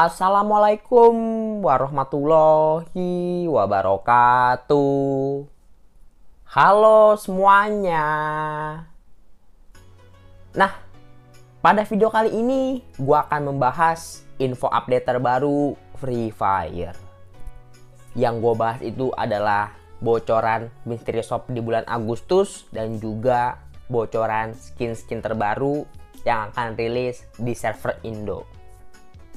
Assalamualaikum warahmatullahi wabarakatuh. Halo semuanya. Nah, pada video kali ini gua akan membahas info update terbaru Free Fire. Yang gue bahas itu adalah bocoran Mystery Shop di bulan Agustus dan juga bocoran skin-skin terbaru yang akan rilis di server Indo.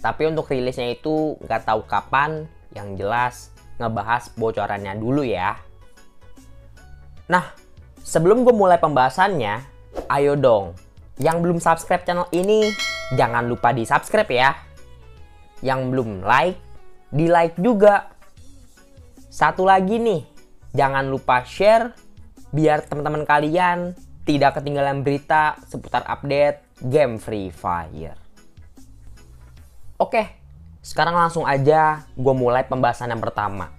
Tapi untuk rilisnya itu nggak tahu kapan, yang jelas ngebahas bocorannya dulu ya. Nah, sebelum gue mulai pembahasannya, ayo dong, yang belum subscribe channel ini, jangan lupa di subscribe ya. Yang belum like, di like juga. Satu lagi nih, jangan lupa share biar teman-teman kalian tidak ketinggalan berita seputar update game Free Fire. Oke, sekarang langsung aja gue mulai pembahasan yang pertama.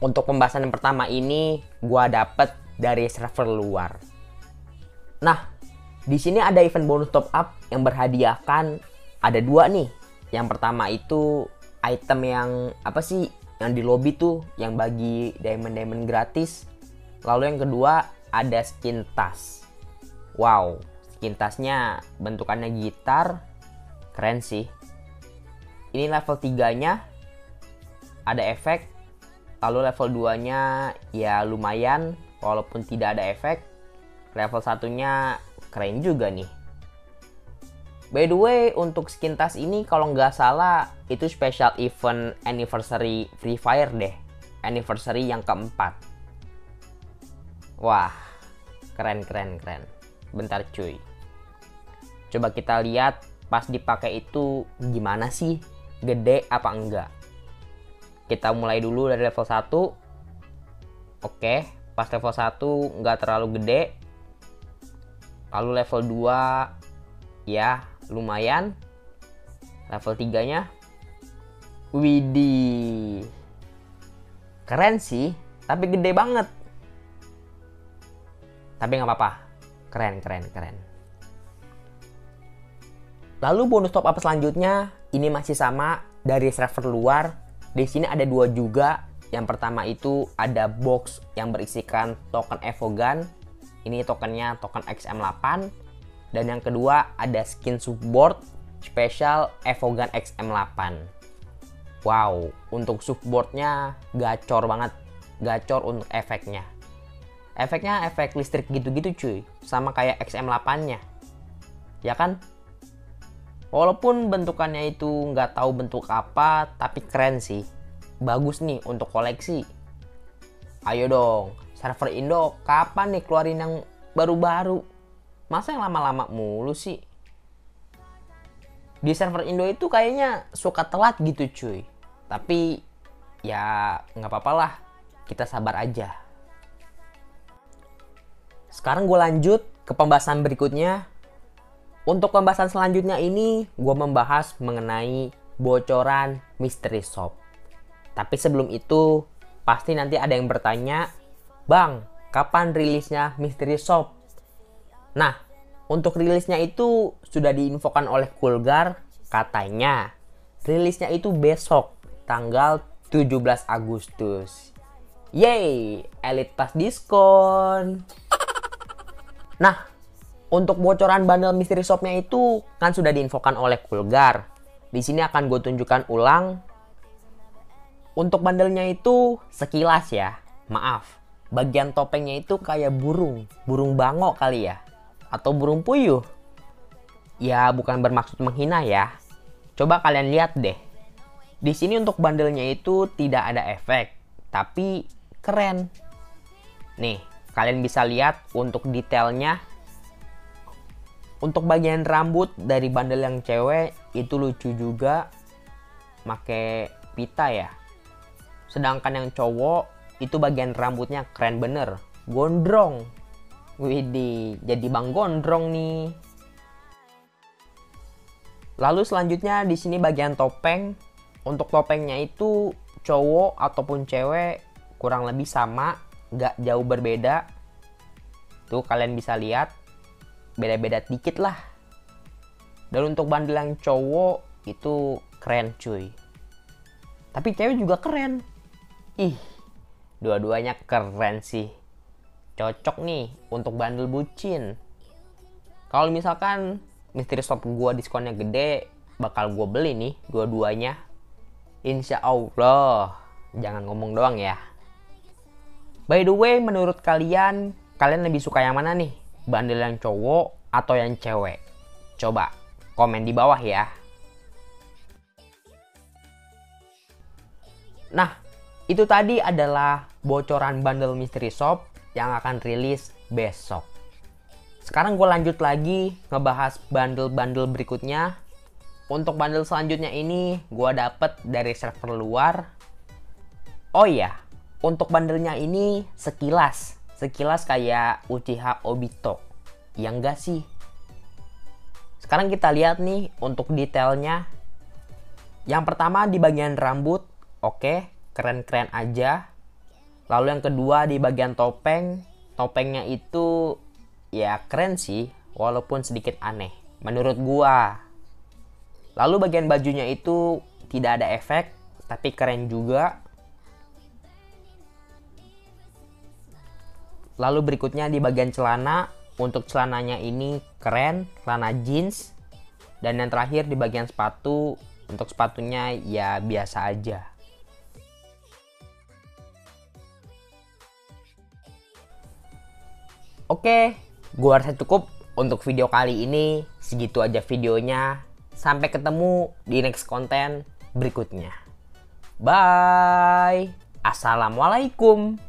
Untuk pembahasan yang pertama ini gue dapet dari server luar. Nah, di sini ada event bonus top up yang berhadiahkan ada dua nih. Yang pertama itu item yang apa sih yang di lobby tuh yang bagi diamond-diamond gratis. Lalu yang kedua ada skin tas. Wow, skin tasnya bentukannya gitar. Keren sih. Ini level 3-nya ada efek. Lalu level 2-nya ya lumayan walaupun tidak ada efek. Level satunya keren juga nih. By the way, untuk skin tas ini kalau nggak salah itu special event anniversary Free Fire deh. Anniversary yang keempat. Wah, keren keren keren. Bentar cuy. Coba kita lihat pas dipakai itu gimana sih? Gede apa enggak? Kita mulai dulu dari level 1. Oke, pas level 1 nggak terlalu gede. Lalu level 2 ya lumayan level 3 nya Widih keren sih tapi gede banget tapi nggak apa-apa keren keren keren lalu bonus top up selanjutnya ini masih sama dari server luar di sini ada dua juga yang pertama itu ada box yang berisikan token Evogan ini tokennya token XM8 dan yang kedua ada skin support special Evogan XM8. Wow, untuk support-nya gacor banget. Gacor untuk efeknya. Efeknya efek listrik gitu-gitu cuy. Sama kayak XM8-nya. Ya kan? Walaupun bentukannya itu nggak tahu bentuk apa, tapi keren sih. Bagus nih untuk koleksi. Ayo dong, server Indo kapan nih keluarin yang baru-baru? Masa yang lama-lama mulu sih? Di server Indo itu kayaknya suka telat gitu cuy. Tapi ya nggak apa-apa lah. Kita sabar aja. Sekarang gue lanjut ke pembahasan berikutnya. Untuk pembahasan selanjutnya ini gue membahas mengenai bocoran mystery shop. Tapi sebelum itu pasti nanti ada yang bertanya, Bang, kapan rilisnya mystery shop? Nah, untuk rilisnya itu sudah diinfokan oleh Kulgar, katanya rilisnya itu besok, tanggal 17 Agustus. Yeay, Elite Pass diskon. Nah, untuk bocoran bundle Mystery Shop-nya itu kan sudah diinfokan oleh Kulgar. Di sini akan gue tunjukkan ulang. Untuk bandelnya itu sekilas ya, maaf. Bagian topengnya itu kayak burung, burung bangok kali ya atau burung puyuh. Ya, bukan bermaksud menghina ya. Coba kalian lihat deh. Di sini untuk bandelnya itu tidak ada efek, tapi keren. Nih, kalian bisa lihat untuk detailnya. Untuk bagian rambut dari bandel yang cewek itu lucu juga. Make pita ya. Sedangkan yang cowok itu bagian rambutnya keren bener. Gondrong. Widih, jadi Bang Gondrong nih. Lalu selanjutnya di sini bagian topeng. Untuk topengnya itu cowok ataupun cewek kurang lebih sama, nggak jauh berbeda. Tuh kalian bisa lihat, beda-beda dikit lah. Dan untuk bandel yang cowok itu keren cuy. Tapi cewek juga keren. Ih, dua-duanya keren sih. Cocok nih untuk bandel bucin. Kalau misalkan Mystery Shop gua diskonnya gede, bakal gua beli nih dua-duanya. Insya Allah. Jangan ngomong doang ya. By the way, menurut kalian, kalian lebih suka yang mana nih? Bandel yang cowok atau yang cewek? Coba komen di bawah ya. Nah, itu tadi adalah bocoran bundle Mystery Shop yang akan rilis besok. Sekarang gue lanjut lagi ngebahas bundle-bundle berikutnya. Untuk bundle selanjutnya ini gue dapet dari server luar. Oh iya, untuk bundlenya ini sekilas. Sekilas kayak Uchiha Obito. Ya enggak sih? Sekarang kita lihat nih untuk detailnya. Yang pertama di bagian rambut, oke, keren-keren aja. Lalu yang kedua di bagian topeng, topengnya itu ya keren sih, walaupun sedikit aneh menurut gua. Lalu bagian bajunya itu tidak ada efek, tapi keren juga. Lalu berikutnya di bagian celana, untuk celananya ini keren, celana jeans. Dan yang terakhir di bagian sepatu, untuk sepatunya ya biasa aja. Oke, gua rasa cukup untuk video kali ini. Segitu aja videonya. Sampai ketemu di next konten berikutnya. Bye. Assalamualaikum.